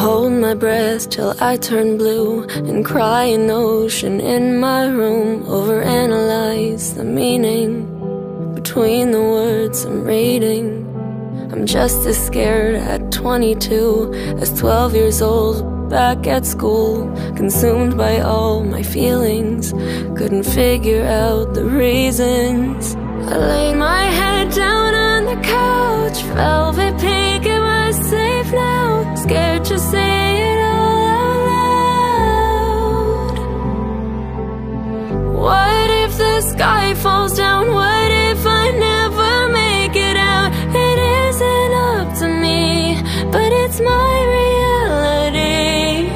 hold my breath till I turn blue and cry an ocean in my room. Overanalyze the meaning between the words I'm reading. I'm just as scared at 22 as 12 years old. Back at school, consumed by all my feelings. Couldn't figure out the reasons. I laid my head down my reality.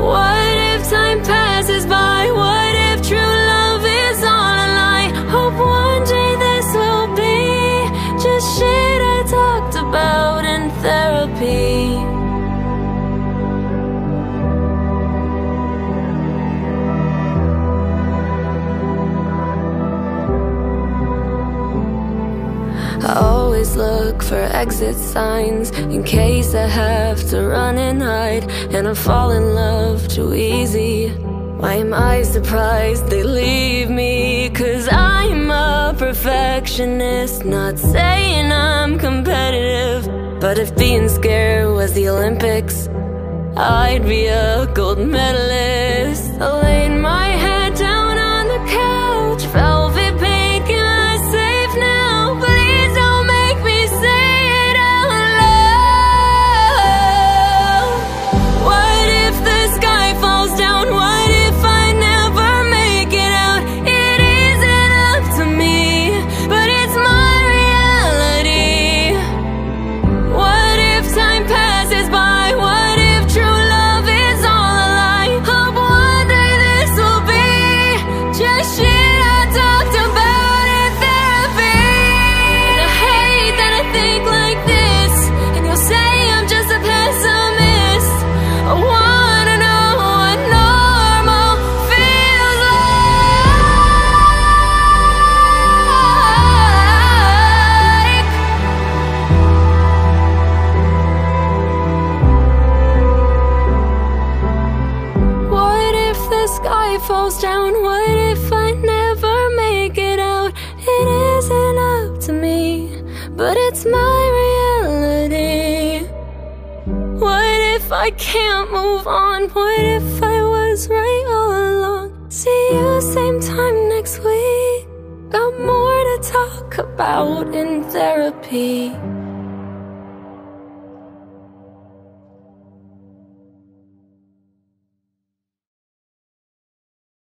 What if time passes by? What if true love is all a? Hope one day this will be just shit I talked about in therapy. I always look for exit signs in case I have to run and hide and I fall in love too easy. Why am I surprised they leave me? Cause I'm a perfectionist, not saying I'm competitive. But if being scared was the Olympics, I'd be a gold medalist. Falls down? What if I never make it out? It isn't up to me, but it's my reality. What if I can't move on? What if I was right all along? See you same time next week. Got more to talk about in therapy.